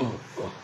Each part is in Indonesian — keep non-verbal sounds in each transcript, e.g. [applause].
Oh, oh.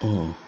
Hmm.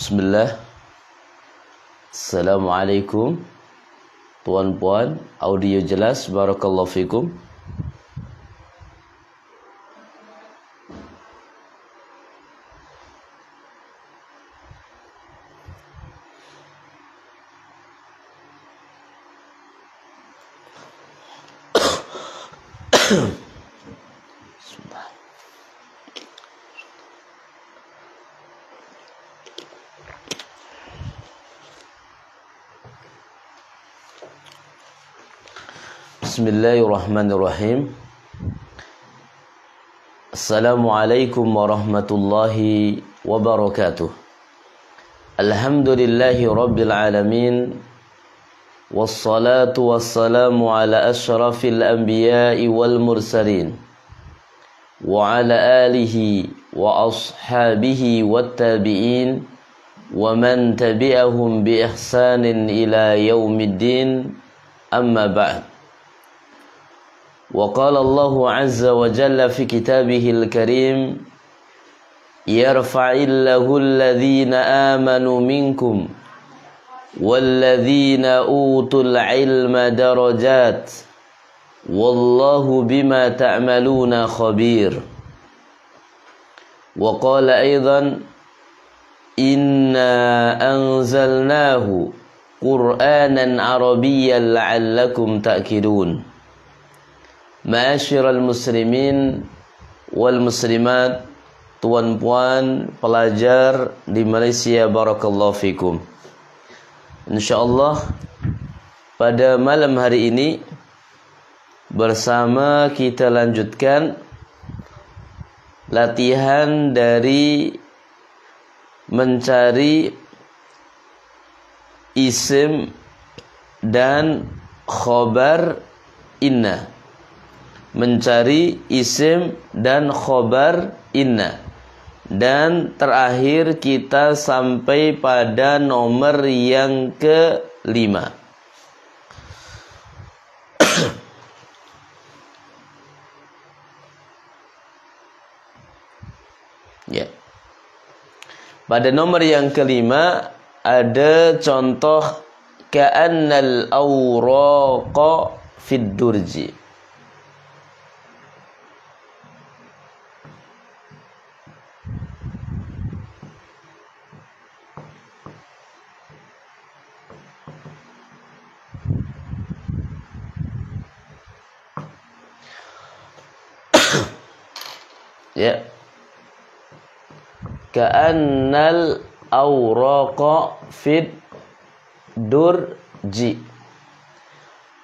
Bismillah. Assalamualaikum. Tuan-puan Audio jelas Barakallahu fikum الرحمن الرحيم السلام عليكم ورحمة الله وبركاته الحمد لله رب العالمين والصلاة والسلام على أشرف الأنبياء والمرسلين وعلى آله وأصحابه والتابعين ومن تبعهم بإحسان إلى يوم الدين أما بعد وقال الله عز وجل في كتابه الكريم يرفع الله الذين آمنوا منكم والذين أوتوا العلم درجات والله بما تعملون خبير. وقال أيضا إنا أنزلناه قرآنا عربيا لعلكم تأكلون. Ma'asyiral muslimin wal muslimat, tuan-puan pelajar di Malaysia barakallahu fikum. Insyaallah pada malam hari ini bersama kita lanjutkan latihan dari mencari isim dan khobar inna mencari isim dan khobar inna. Dan terakhir kita sampai pada nomor yang kelima. [clears throat] Ya. Pada nomor yang kelima ada contoh ka'annal awraqa fid durji ya. Ka'annal awraqa fit durji.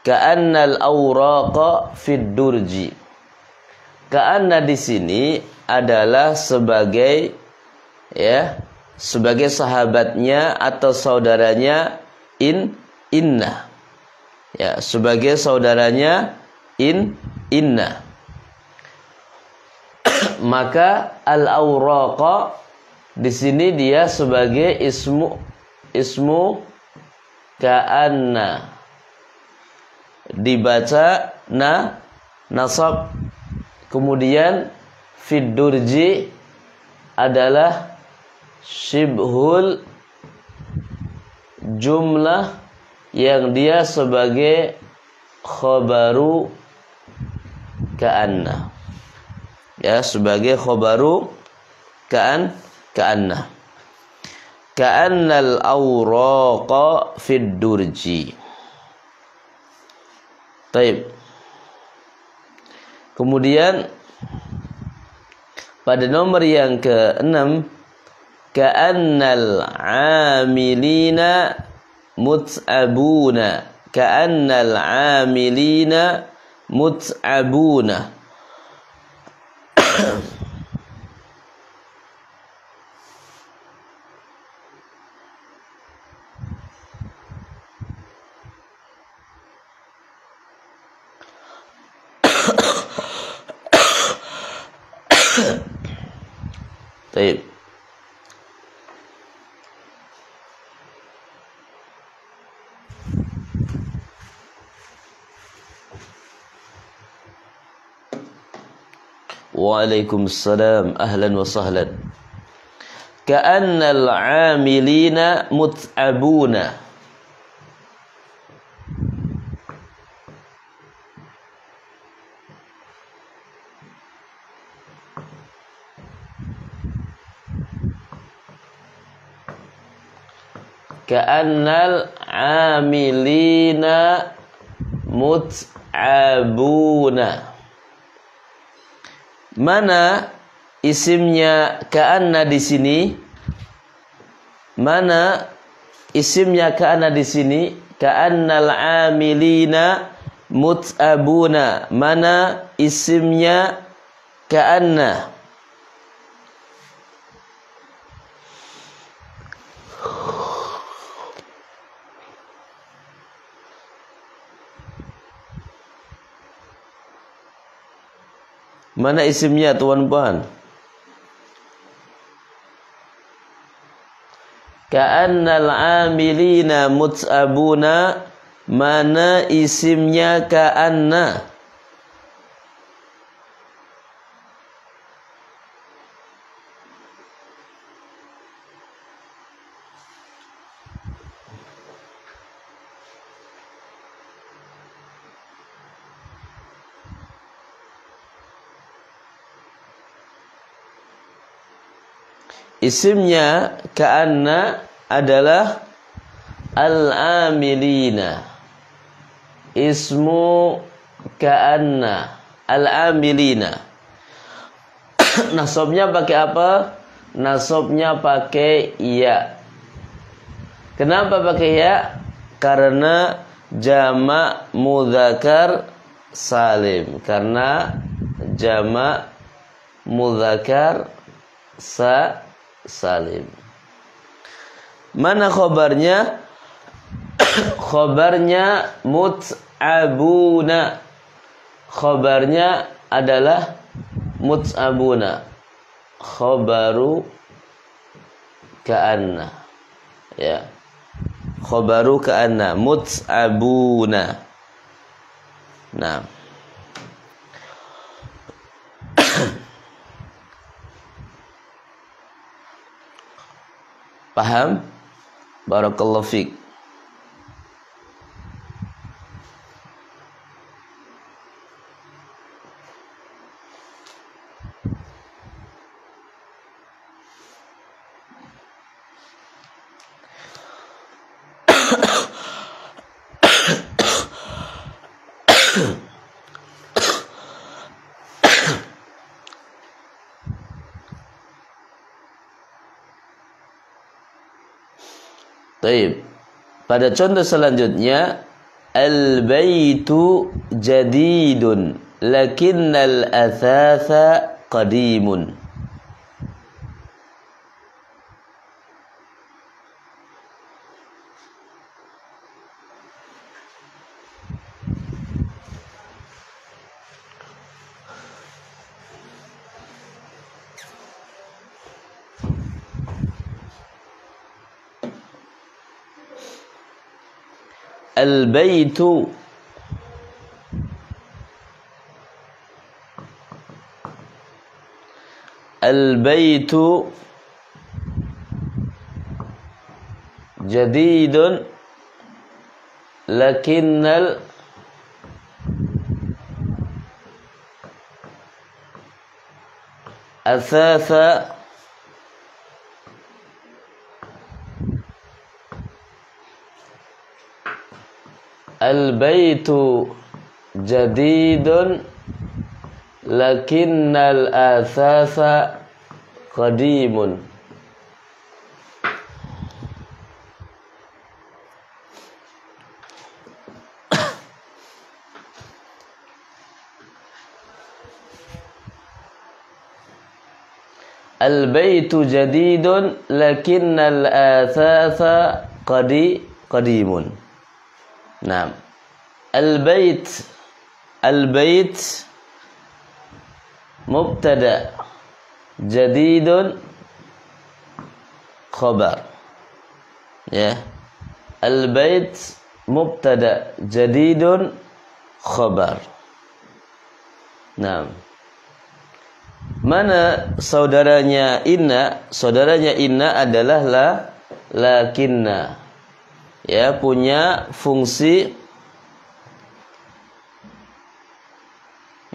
Ka'annal awraqa fit durji. Ka'anna di sini adalah sebagai ya sebagai sahabatnya atau saudaranya in inna. Ya sebagai saudaranya in inna maka al awraqa di sini dia sebagai ismu ismu ka'anna. Dibaca na nasab. Kemudian fiddurji adalah shibhul jumlah yang dia sebagai khobaru ka'anna ya sebagai khobaru ka'an ka'anna ka'annal awraqa fid durji. Taib. Kemudian pada nomor yang ke-6 ka'annal amilina mut'abuna. Ka'annal amilina mut'abuna Yeah. [laughs] وعليكم السلام أهلا وسهلا. كأن العاملين متعبون. ka'annal amilina mut'abuna mana isimnya ka'anna di sini? Mana isimnya ka'anna di sini? Ka'annal amilina mut'abuna. Mana isimnya ka'anna Mana isimnya tuan puan? Ka'annal amilina mut'abuna Mana isimnya ka'anna? Isimnya ka'anna adalah al-amilina. Ismu ka'anna al-amilina. [coughs] Nasabnya pakai apa? Nasabnya pakai ya. Kenapa pakai ya? Karena jamak mudzakkar salim. Karena jamak mudzakkar sa salim. Mana khobarnya? [coughs] khobarnya mut'abuna. Khobarnya adalah mut'abuna. Khobaru ka'anna. Ya. Khobaru ka'anna. Mut'abuna. Nah. Paham? Barakallahu fiqh. Taib. Pada contoh selanjutnya al-baitu jadidun lakinnal athatha qadimun. البيت. البيت جديد لكن الأثاث البيت جديد لكن الأثاث قديم البيت جديد لكن الآثاث قديم Nah, al-bait al-bait mubtada jadidun khobar. Ya. Al-bait mubtada jadidun khobar. Nah, mana saudaranya inna saudaranya inna adalah la lakinna ya punya fungsi.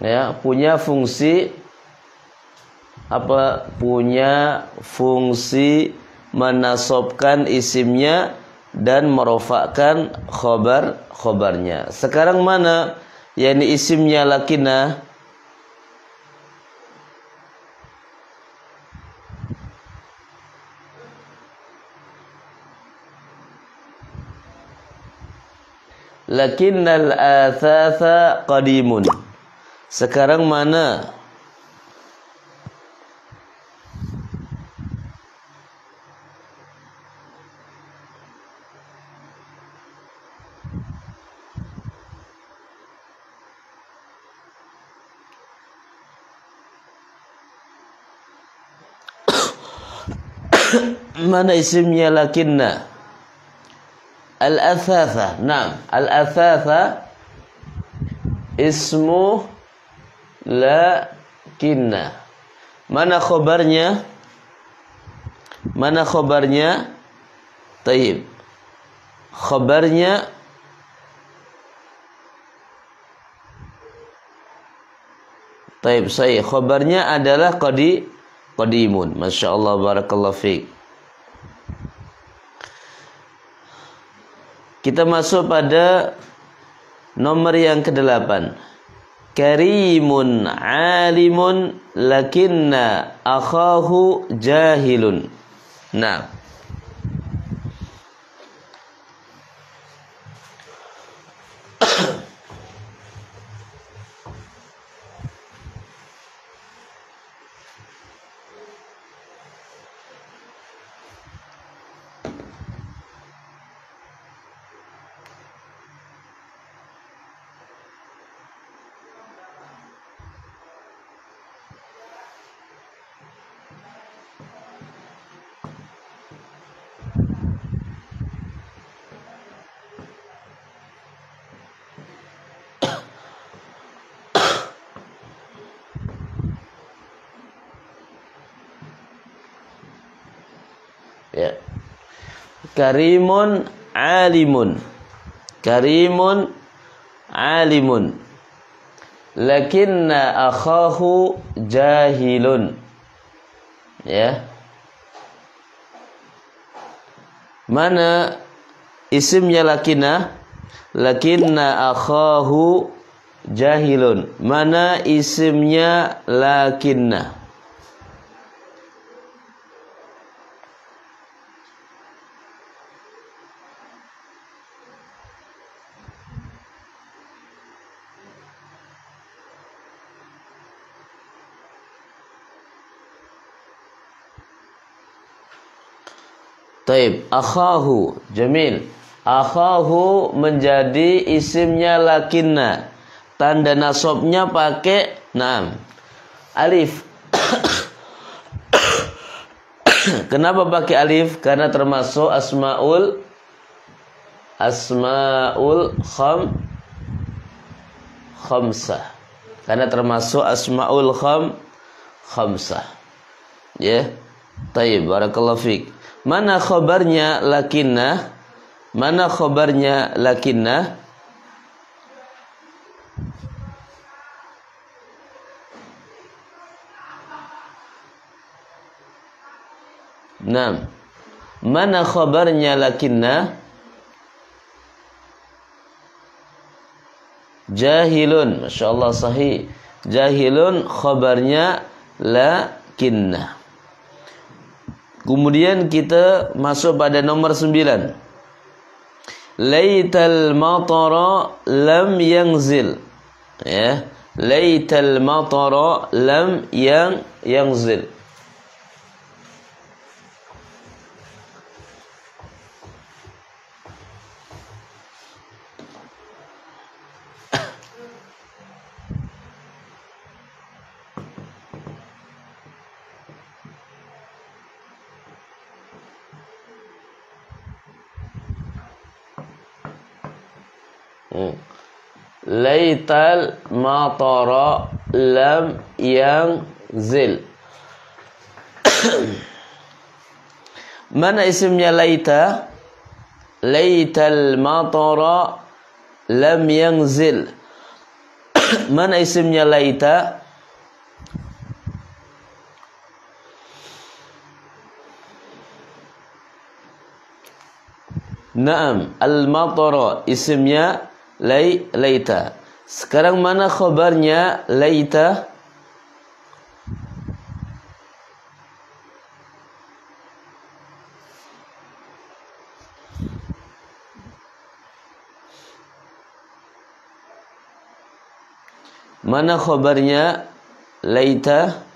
Ya punya fungsi. Apa? Punya fungsi menasobkan isimnya dan merofakkan khobar khobarnya sekarang mana? Yakni isimnya lakinah lakinnal athatha qadimun. Sekarang mana? [coughs] Mana isimnya lakinna Al-athatha. Naam, al-athatha ismu lakinna. Mana khabarnya? Mana khabarnya? Taib. Khabarnya Taib saya khabarnya adalah qadi qadimun. Masyaallah barakallahu fiik. Kita masuk pada nomor yang kedelapan. Karimun alimun lakinna akhahu jahilun. Nah. Karimun alimun. Karimun alimun. Lakinna akhahu jahilun. Ya. Mana isimnya lakinna? Lakinna akhahu jahilun. Mana isimnya lakinna Taib, akhahu, jamil. Akhahu menjadi isimnya lakinna. Tanda nasabnya pakai naam. Alif. [coughs] Kenapa pakai alif? Karena termasuk asmaul asmaul kham khamsah. Karena termasuk asmaul kham khamsah. Ya. Yeah. Taib, barakallahu fiik. Mana khabarnya lakinna? Mana khabarnya lakinna? Naam. Mana khabarnya lakinna? Jahilun. Masya Allah sahih. Jahilun khabarnya lakinna. Kemudian kita masuk pada nomor sembilan. Laital matara lam yangzil. Ya. Laital matara lam yang yangzil. Laital matara lam yang zil. Mana isimnya laita? Laital matara lam yang zil. Mana isimnya laita? Naam, al-matara isimnya lay laita. Sekarang mana khabarnya laita? Mana khabarnya laita?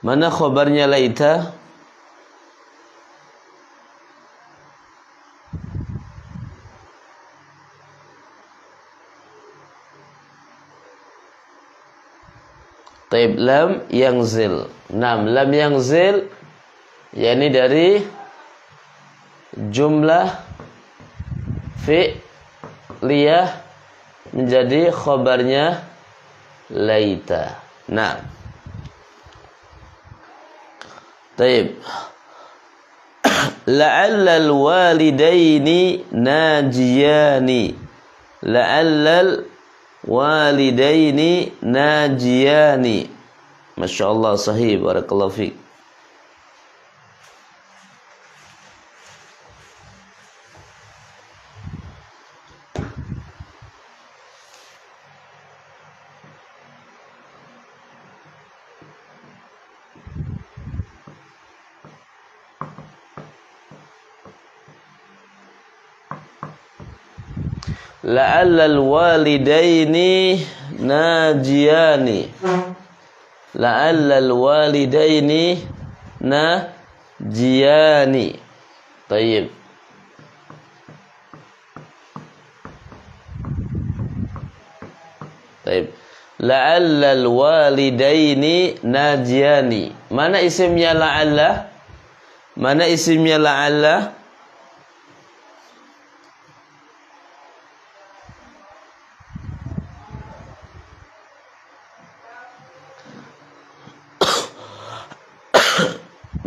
Mana khabarnya laita? Taib lam yang zil. Nam lam yang zil yakni dari jumlah fi'liyah menjadi khabarnya laita. Nah. طيب. [coughs] لعل الوالدين ناجيان. لعل الوالدين ناجيان. ما شاء الله صحيح. بارك الله فيك. La'allal walidaini najiyani. La'allal walidaini najiyani. Tayyib. Tayyib. La'allal walidaini najiyani. Mana isimnya la'alla mana isimnya la'alla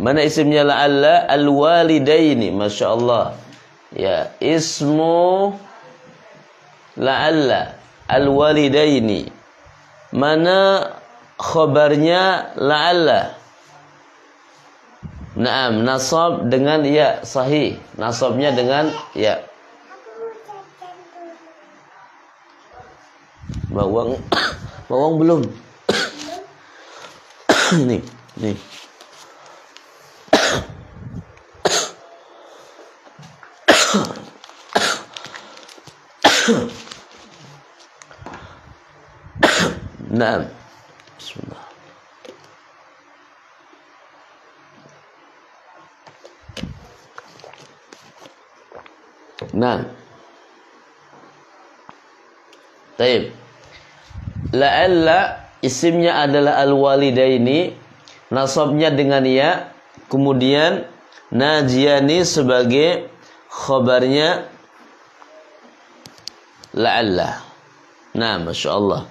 Mana isimnya la'alla al-walidaini. Masya Allah. Ya, ismu la'alla al-walidaini. Mana khabarnya la'alla? Naam, nasab dengan ya sahih. Nasabnya dengan ya. Bawang [coughs] bawang belum. [coughs] ini, ini. Naam. Bismillah. Nah. Taib. La'alla isimnya adalah al-walidaini, nasabnya dengan ya, kemudian najiyani sebagai khabarnya la'alla. Nah, Masya Allah.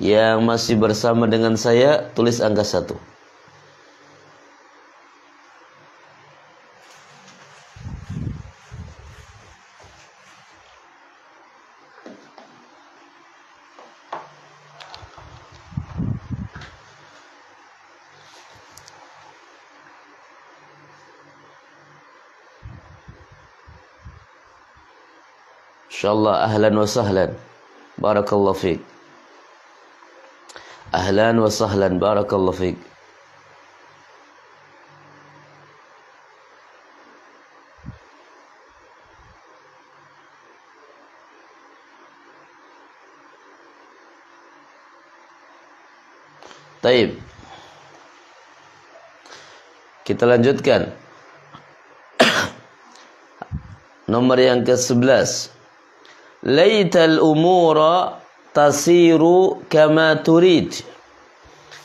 Yang masih bersama dengan saya, tulis angka satu. Insyaallah ahlan wa sahlan. Barakallahu fiik. Ahlan wa sahlan. Barakallahu fiik. Taib. Kita lanjutkan. [coughs] Nomor yang ke-11. ليت الأمور تسير كما تريد.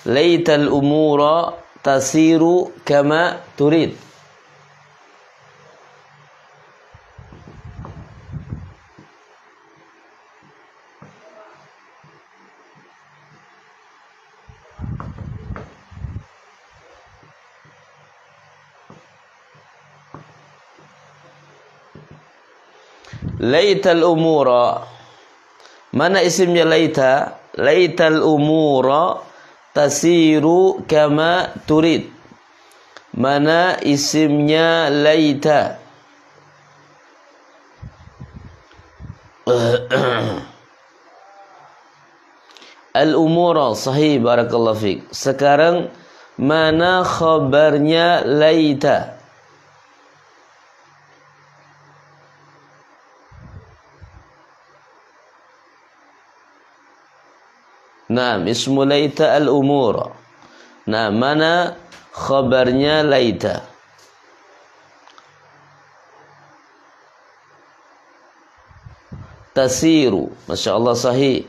ليت الأمور تسير كما تريد. Laital umura Mana isimnya laita? Laital umura tasiru kama turid. Mana isimnya laita? [clears throat] Al-umura sahih barakallahu fik. Sekarang mana khabarnya laita? Naam, ismu laita al-umur. Nah, mana khabarnya laita? Tasiru. Masya Allah sahih.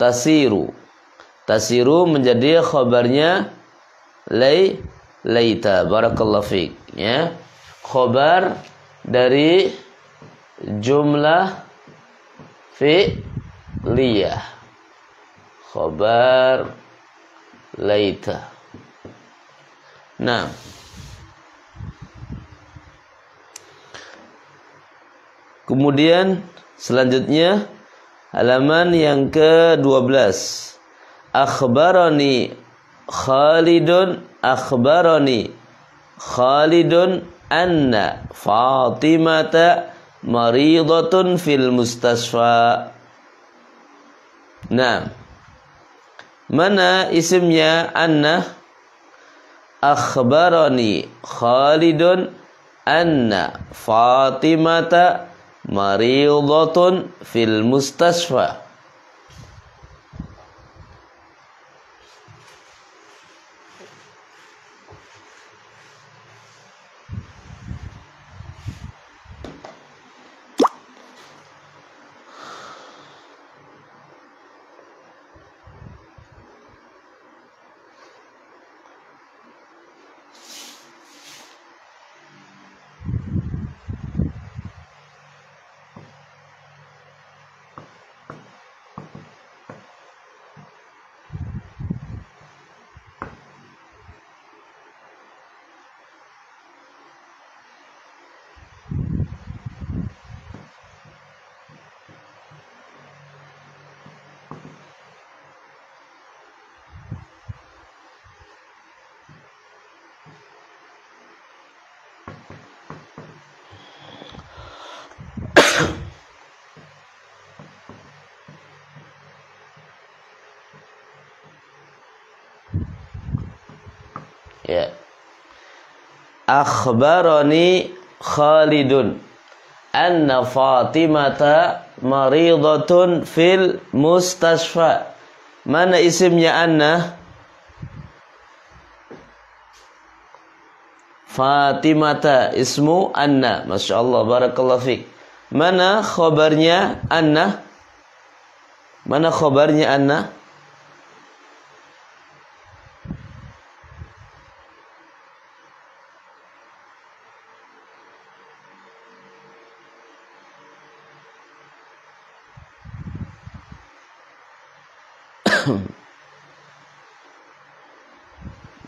Tasiru. Tasiru menjadi khabarnya lay laita. Barakallahu fiik. Ya. Khabar dari jumlah fi'liyah khabar laita. Nah. Kemudian selanjutnya halaman yang ke-12. Akhbarani Khalidun akhbarani Khalidun anna Fatimata maridatun fil mustasfa. Nah. Mana isimnya anna? Akhbarani Khalidun anna Fatimata maridatun fil mustasfa. Ya. Akhbarani Khalidun anna Fatimata maridatun fil mustasfa. Mana isimnya anna? Fatimata ismu anna. Masya Allah. Barakallahu fiqh. Mana khabarnya anna? Mana khabarnya anna?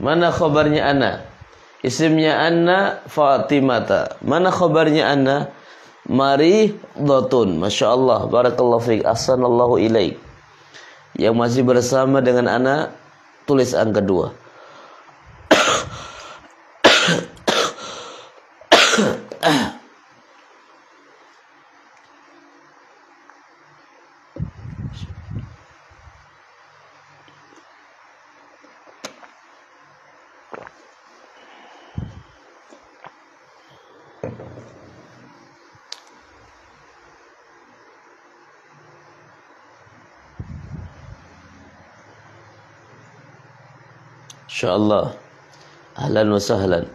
Mana khabarnya ana? Isimnya anna Fatimata. Mana khabarnya anna? Mari dotun. Masya Allah. Barakallahu fiqh. Ahsanallahu ilaik. Yang masih bersama dengan ana tulis angka dua. InsyaAllah Ahlan wa sahlan [coughs]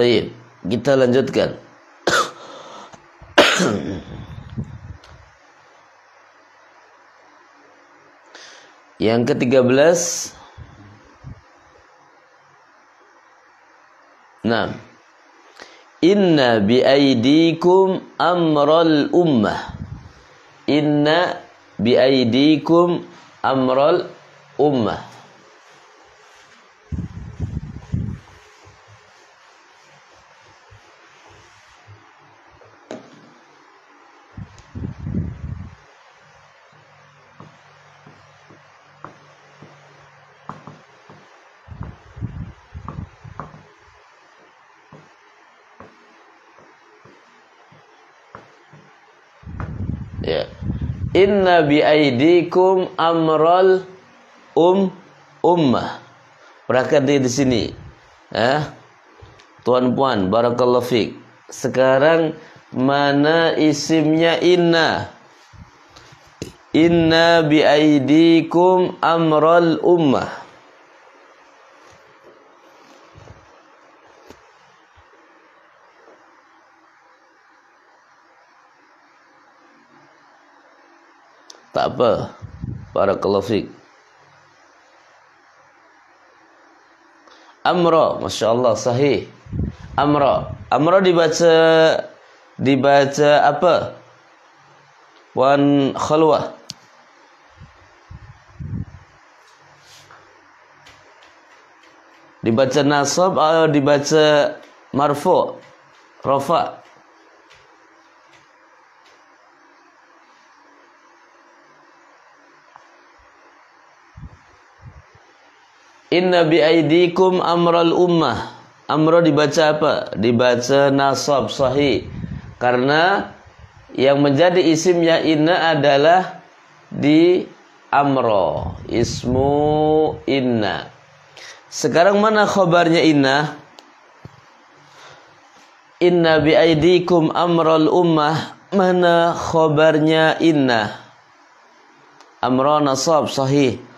Taib, kita lanjutkan. Yang ketiga belas. Nah. Inna biaidikum amral ummah. Inna biaidikum amral ummah Inna biaidikum amral um ummah. Perhatikan di sini. Eh? Tuan puan, barakallahu fik. Sekarang mana isimnya inna? Inna biaidikum amral ummah. Tak apa. Barakallahu fiik. Amra, Masya Allah, sahih. Amra. Amra dibaca dibaca apa? Wan khalwah. Dibaca nasab atau dibaca marfu? Rafa. Inna biaidikum amral ummah. Amro dibaca apa? Dibaca nasab sahih. Karena yang menjadi isimnya inna adalah di amro. Ismu inna. Sekarang mana khabarnya inna? Inna biaidikum amral ummah. Mana khabarnya inna? Amro nasab sahih.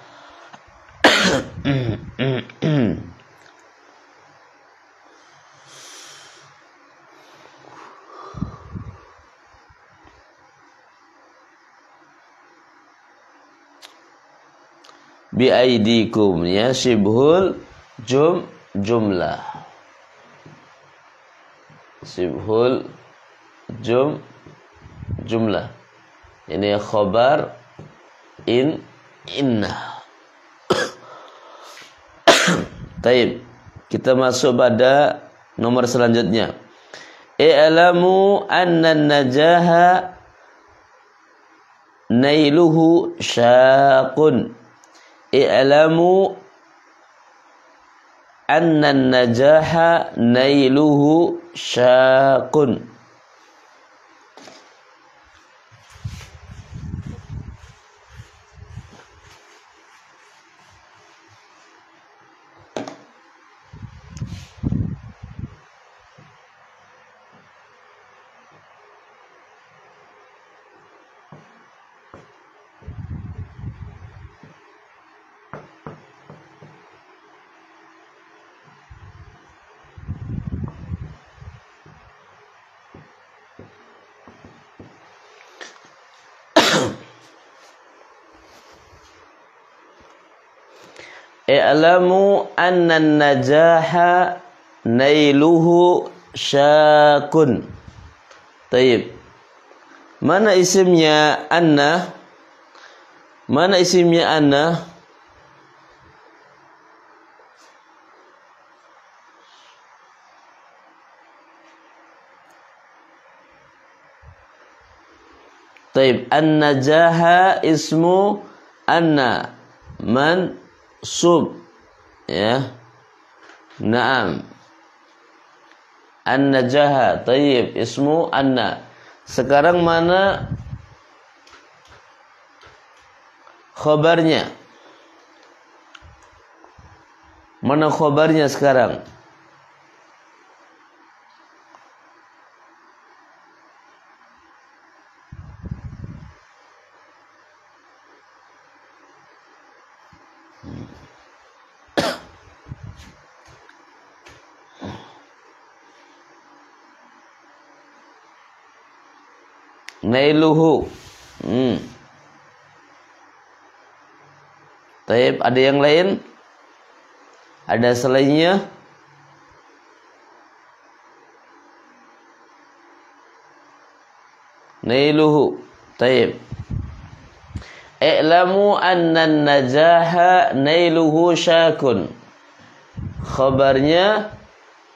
Biaidikum ya sibhul jum jumlah. Sibhul jum jumlah. Ini khabar in inna Taib. Kita masuk pada nomor selanjutnya. I'lamu anna najaha nailuhu syaqun. I'lamu anna najaha nailuhu syaqun i'lamu anna najaha nailuhu syakun. Taib. Mana isimnya anna? Mana isimnya anna? Taib. An-najaha ismu anna. Man sub ya. Naam. An-najaha taib ismu anna. Sekarang mana khabarnya Mana khabarnya sekarang Nailuhu. Hmm. Taib, ada yang lain? Ada selainnya? Nailuhu. Taib. I'lamu anna najaha nailuhu syakun. Khabarnya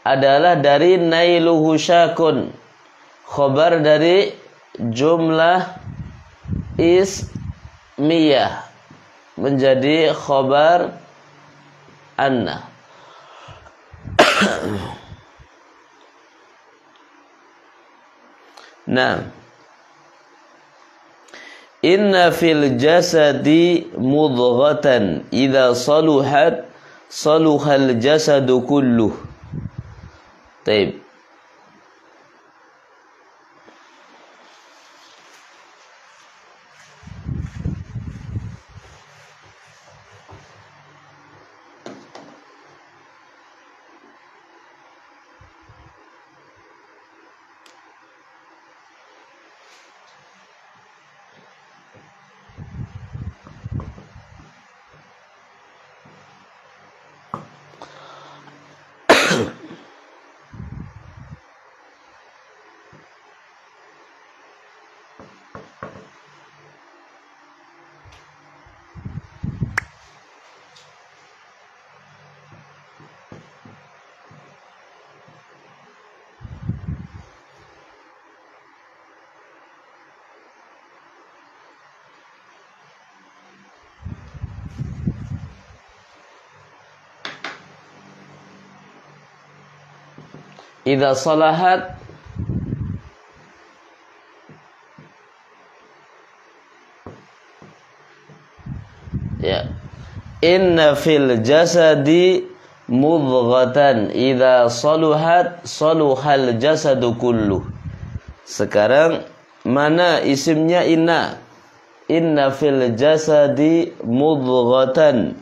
adalah dari nailuhu syakun. Khabar dari jumlah ismiyah menjadi khabar anna. nah, Inna fil jasadi mudghatan idza saluhat saluhal jasadu kulluh. Taib. Idza salahat Ya. Inna fil jasadi mudghatan idza saluhat saluhal jasadu kullu. Sekarang mana isimnya inna? Inna fil jasadi mudghatan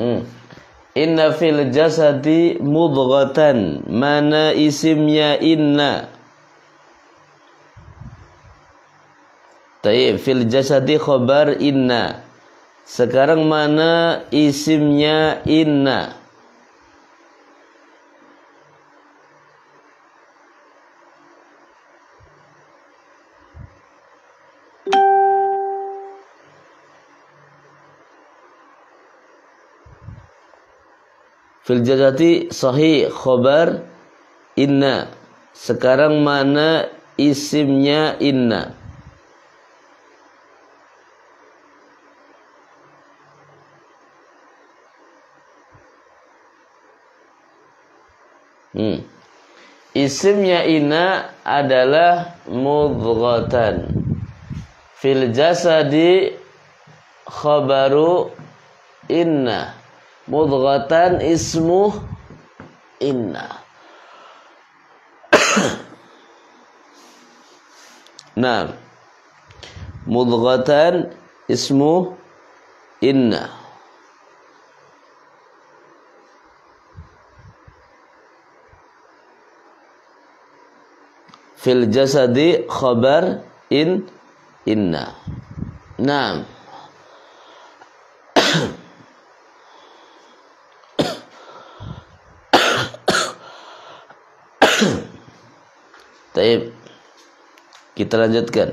Hmm. Inna fil jasadi mudghatan. Mana isimnya inna? Taib fil jasadi khabar inna. Sekarang mana isimnya inna? Fil jazati sahih khobar inna. Sekarang mana isimnya inna? Hmm. Isimnya inna adalah mudghatan. Fil jasadi khabaru inna. Mudghatan ismu inna. nah. Mudghatan ismu inna. fil jasadi khabar in inna. Naam. Taib. Kita lanjutkan.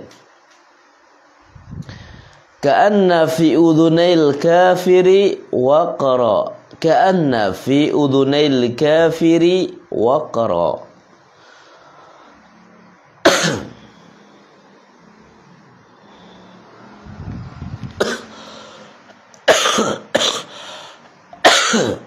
Ka'anna fi udhunail kafiri waqara. Ka'anna fi udhunail kafiri waqara. [coughs]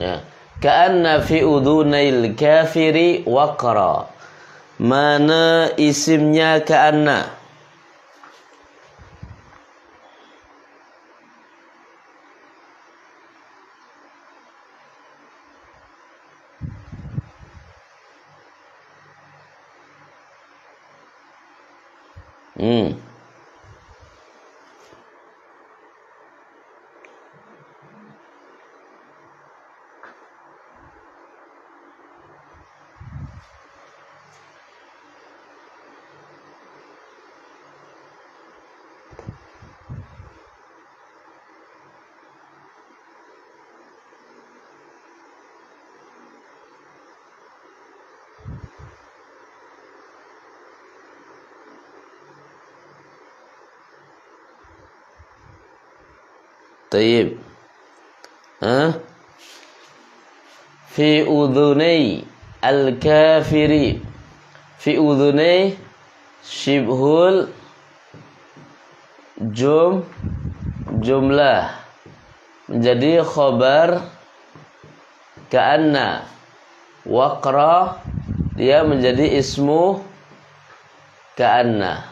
Ya. Ka'anna fi udhunail kafiri waqra. Mana isimnya ka'anna? Taib. Ha? Fi udhunai al-kafiri. Fi udhunai shibhul jum jumlah menjadi khobar ka'anna waqra dia menjadi ismu ka'anna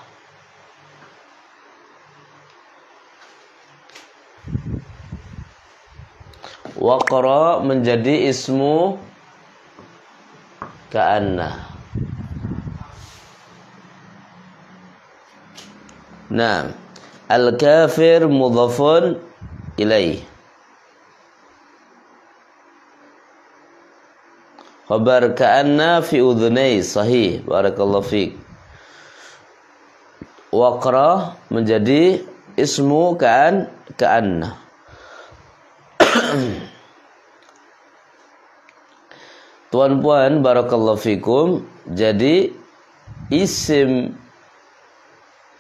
Waqra menjadi ismu ka'anna. Nah, al-kafir mudhafun ilaih. Khabar ka'anna fi udhunai sahih. Barakallahu fiqh. Waqra menjadi ismu ka'an ka'anna. [clears throat] Tuan-puan barakallahu fikum, jadi isim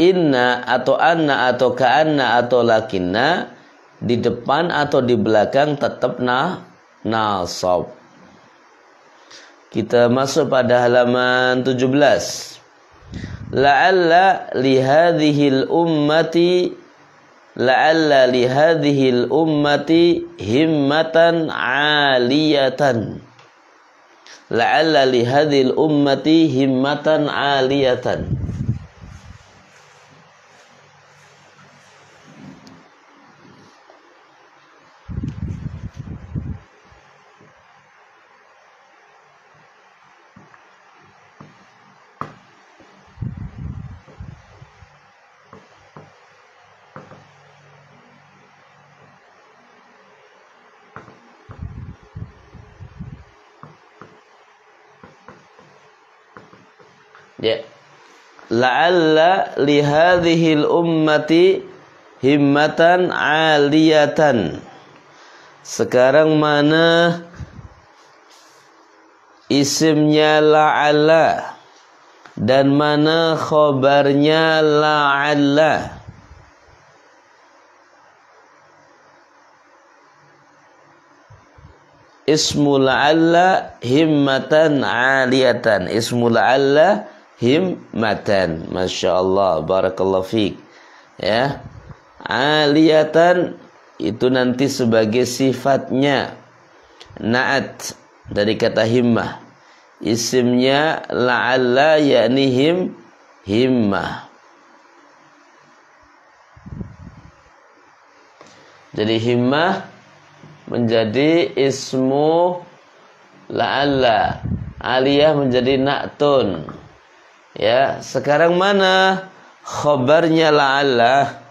inna atau anna atau ka'anna atau lakinna di depan atau di belakang tetap na nasab. Kita masuk pada halaman 17. La'alla li ummati la'alla li ummati himmatan 'aliyatan la'alla li hadhil ummati himmatan 'aliyatan Ya. La'alla li hadhil ummati himmatan 'aliyatan. Sekarang mana isimnya la'alla dan mana khabarnya la'alla? Ismu la'alla himmatan 'aliyatan. Ismu la'alla himmatan. Masya Allah. Barakallahu fiq ya. Aliyatan. Itu nanti sebagai sifatnya. Naat. Dari kata himmah. Isimnya la'alla yakni him himmah. Jadi himmah menjadi ismu la'alla. Aliyah menjadi na'tun Ya, sekarang mana khabarnya la'alla?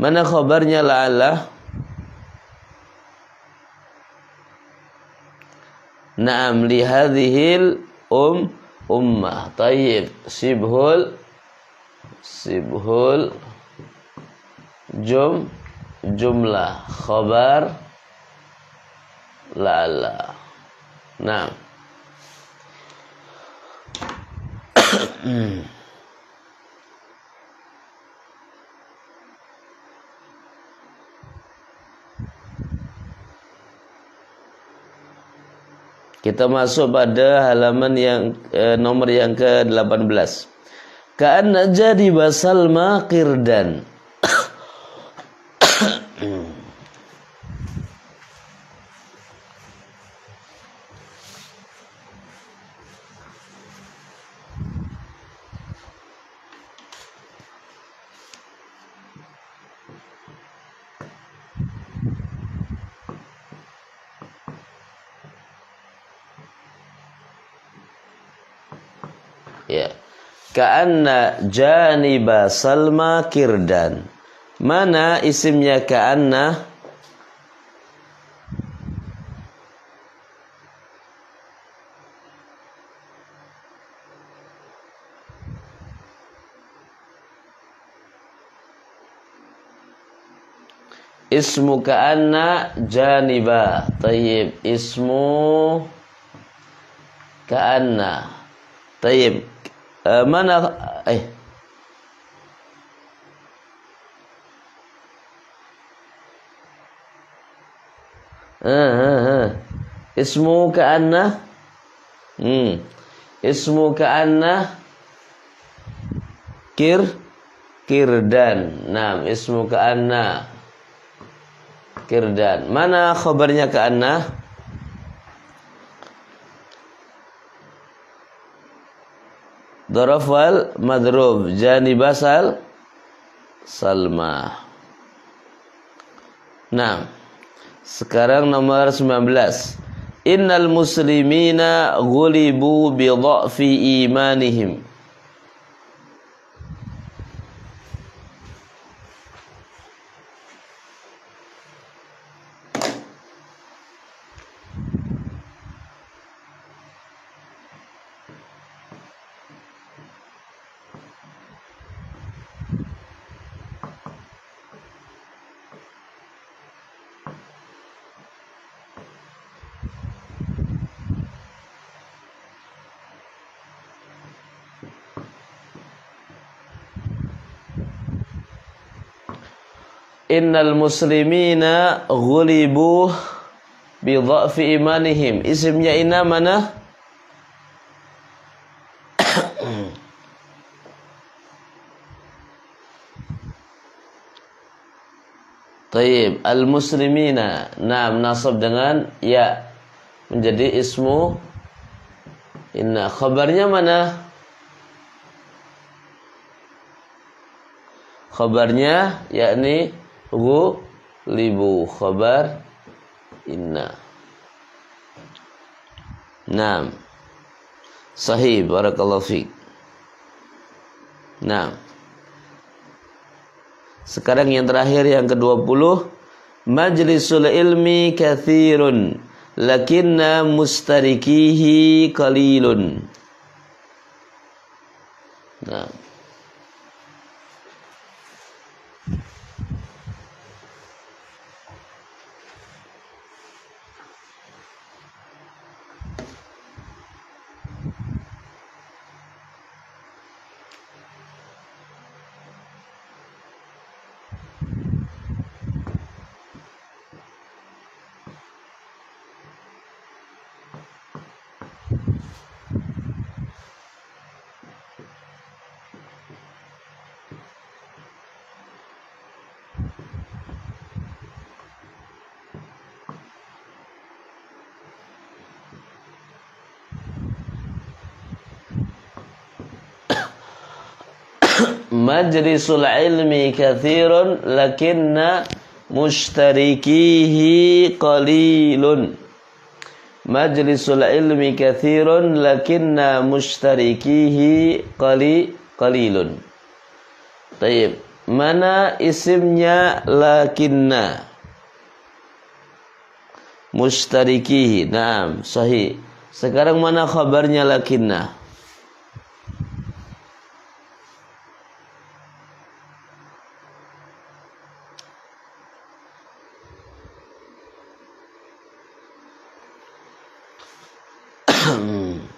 Mana khabarnya la'alla? Naam li hadhil um ummah. Tayyib. Sibhul sibhul jum jumlah khabar lala nah Kita masuk pada halaman yang eh, nomor yang ke-18. Ka'anna jadi basal makirdan. Ya. Ka'anna janiba Salma Kirdan. Mana isimnya ka'anna? Ismu ka'anna janiba. Tayyib. Ismu ka'anna. Tayyib. Uh, mana eh. Uh, uh, uh. ismu ka'anna hmm. Ismu ka'anna kir kirdan. Nah ismu ka'anna kirdan. Mana khabarnya ka'anna Daraf wal madrub janibasal salma. Nah, sekarang nomor 19. Innal muslimina ghulibu bi dha'fi imanihim. Innal muslimina ghulibu bi dha'fi imanihim. Isimnya ina mana? [coughs] Taib al-muslimina. Nah, nasab dengan ya menjadi ismu inna. Khabarnya mana? Khabarnya yakni gu libu khabar inna. Naam. Sahih barakallahu fiik. Naam. Sekarang yang terakhir yang ke-20 Majlisul ilmi kathirun lakinna mustarikihi qalilun. Nah. Majlisul ilmi kathirun lakinna mushtarikihi qalilun. Majlisul ilmi kathirun lakinna mushtarikihi qali qalilun. Taib mana isimnya lakinna? Mushtarikihi naam sahih. Sekarang mana khabarnya lakinna hmm.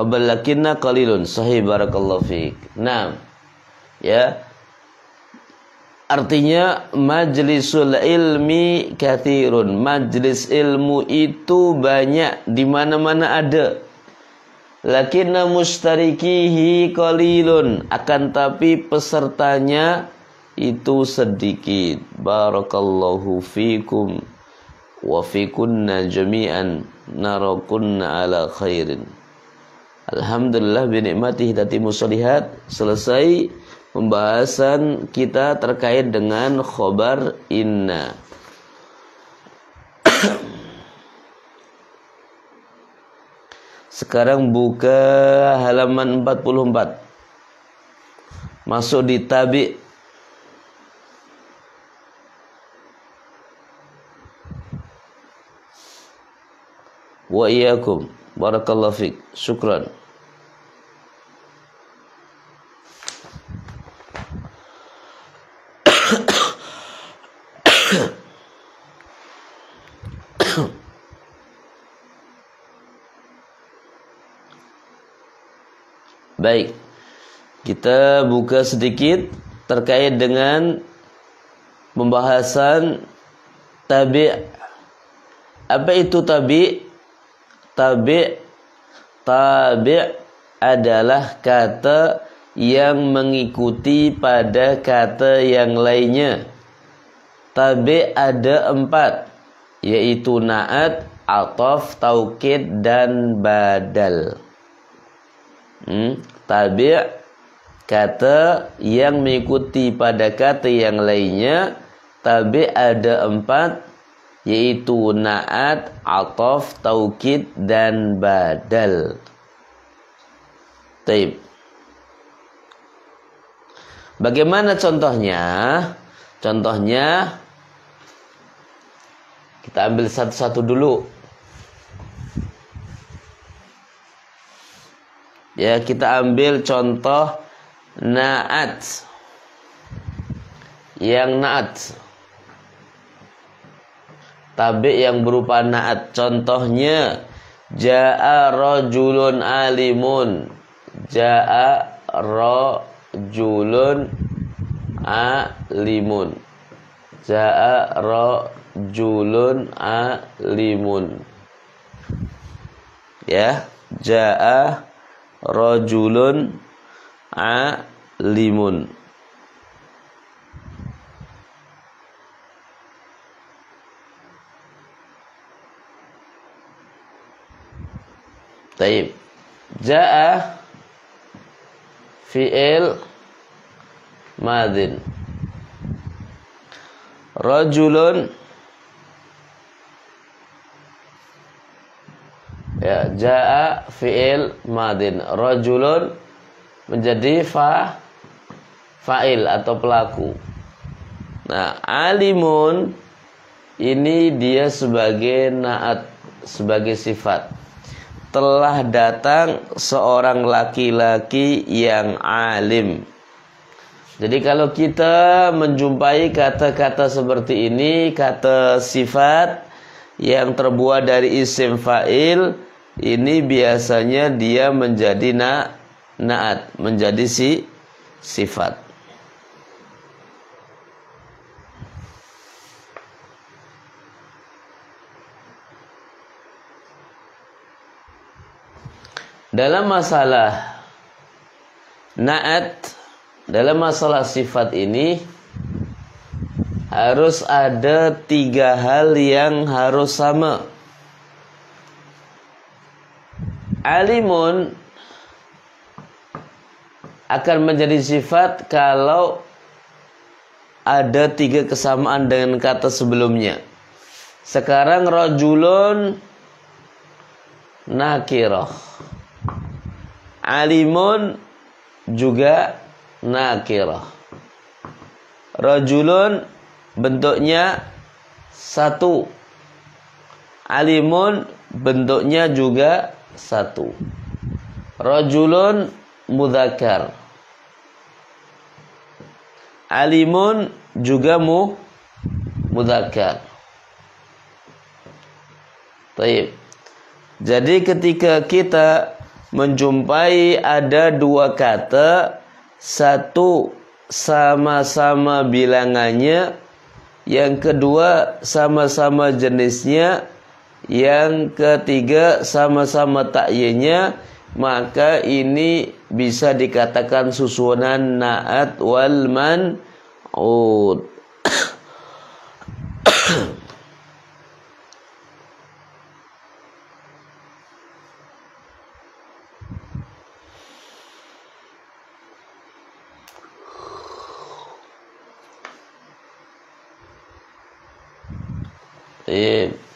Khabal lakinna qalilun sahih barakallahu fiik. Naam. Ya. Artinya majlisul ilmi kathirun. Majlis ilmu itu banyak di mana-mana ada. Lakinna mustarikihi qalilun. Akan tapi pesertanya itu sedikit. Barakallahu fikum wa fikunna jami'an narakunna ala khairin. Alhamdulillah binikmatihi tatimu solihat. Selesai pembahasan kita terkait dengan khobar inna. Sekarang buka halaman 44. Masuk di tabi' wa iyyakum. Barakallahu fik. Syukran Baik. Kita buka sedikit terkait dengan pembahasan tabi' apa itu tabi' tabi' tabi' adalah kata yang mengikuti pada kata yang lainnya. Tabi' ada empat, yaitu naat, atof, taukid, dan badal. Hmm? Tabi' kata yang mengikuti pada kata yang lainnya. Tabi' ada empat, yaitu naat, atof, taukid dan badal. Taib. Bagaimana contohnya? Contohnya kita ambil satu-satu dulu. Ya, kita ambil contoh naat. Yang naat tabi yang berupa naat contohnya jaa rajulun alimun Ja'a rajulun alimun. Ja'a rajulun alimun. Ya, ja'a rajulun alimun. Taib. Ja'a fi'il madin. Rajulun Ya, jaa fi'il madin. Rajulun menjadi fa fa'il atau pelaku. Nah, alimun ini dia sebagai naat, sebagai sifat telah datang seorang laki-laki yang alim. Jadi kalau kita menjumpai kata-kata seperti ini, kata sifat yang terbuat dari isim fa'il, ini biasanya dia menjadi na naat, menjadi si sifat. Dalam masalah naat, dalam masalah sifat ini harus ada tiga hal yang harus sama. Alimun akan menjadi sifat kalau ada tiga kesamaan dengan kata sebelumnya. Sekarang rojulun nakirah alimun juga nakirah. Rajulun bentuknya satu. Alimun bentuknya juga satu. Rajulun mudakar. Alimun juga mu mudakar. Taib. Jadi ketika kita menjumpai ada dua kata satu sama-sama bilangannya yang kedua sama-sama jenisnya yang ketiga sama-sama takyenya maka ini bisa dikatakan susunan naat wal man'ud Iya.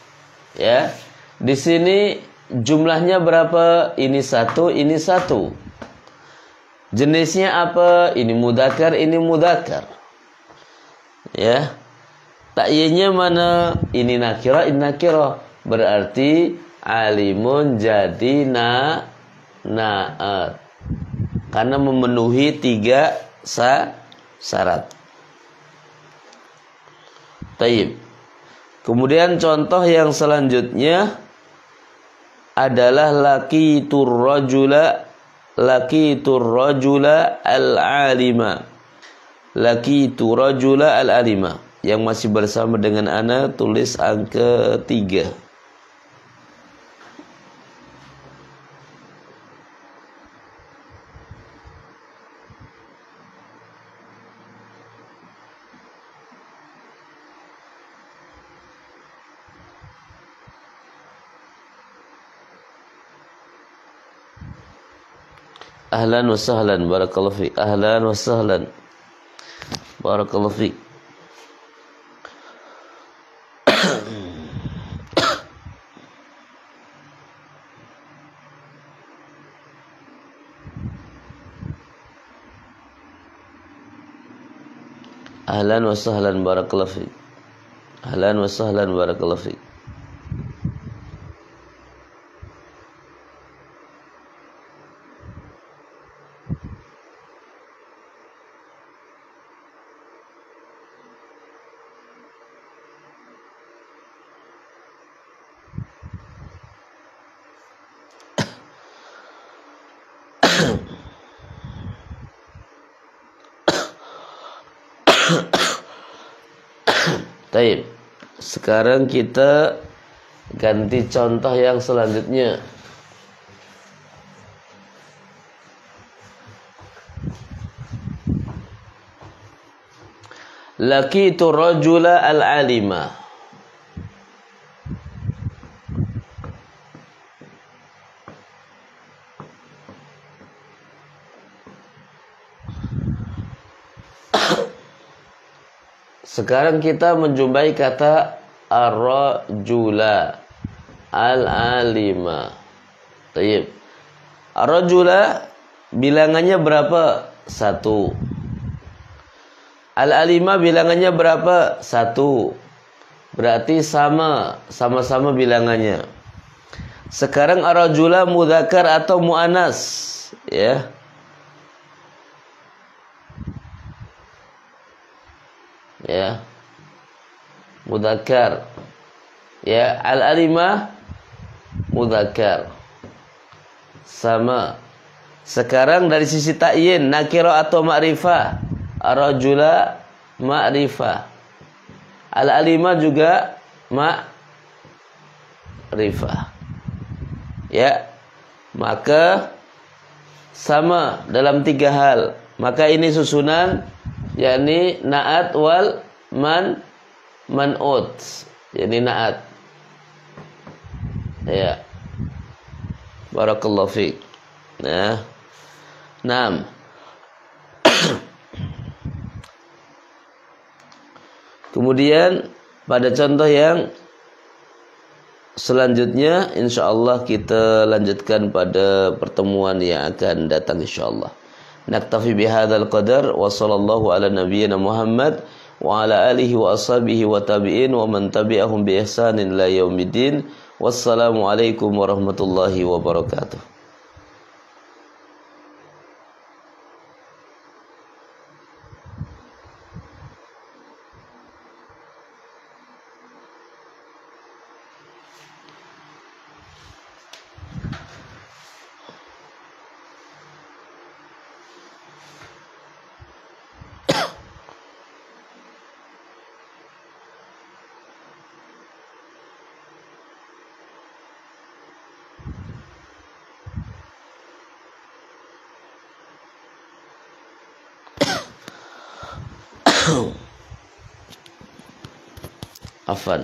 Ya. Di sini jumlahnya berapa? Ini satu, ini satu. Jenisnya apa? Ini mudakar, ini mudakar. Ya. Takyinnya mana? Ini nakira, ini nakira. Berarti alimun jadi na naat. Karena memenuhi tiga sa syarat. Taib. Kemudian contoh yang selanjutnya adalah laki turrajula laki turrajula al-alima. Laki turrajula al-alima. Yang masih bersama dengan ana tulis angka 3. Ahlan wa sahlan barakallahu fiik. Ahlan wa sahlan. Barakallahu fiik. Ahlan wa sahlan barakallahu fiik. Ahlan wa sahlan barakallahu fiik. Sekarang kita ganti contoh yang selanjutnya. Lakitu rajula al-alima. Sekarang kita menjumpai kata ar-rajula al-alima. Tayyib. Ar-rajula bilangannya berapa? Satu. Al-alima bilangannya berapa? Satu. Berarti sama, sama-sama bilangannya. Sekarang ar-rajula mudzakkar atau muannas, ya. ya mudzakkar ya al alimah mudzakkar sama. Sekarang dari sisi ta'yin nakira atau ma'rifah? Rajula ma'rifah. Al alimah juga ma'rifah. Ya maka sama dalam tiga hal. Maka ini susunan yakni naat wal man manut yakni naat. Ya. Barakallahu fiik nah Naam. [coughs] Kemudian pada contoh yang selanjutnya insyaallah kita lanjutkan pada pertemuan yang akan datang insyaallah. Naktafi bihadzal qadar wa sallallahu ala nabiyyina Muhammad wa ala alihi wa ashabihi wa tabi'in wa man tabi'ahum bi ihsanin ila yaumiddin. Wassalamu 粉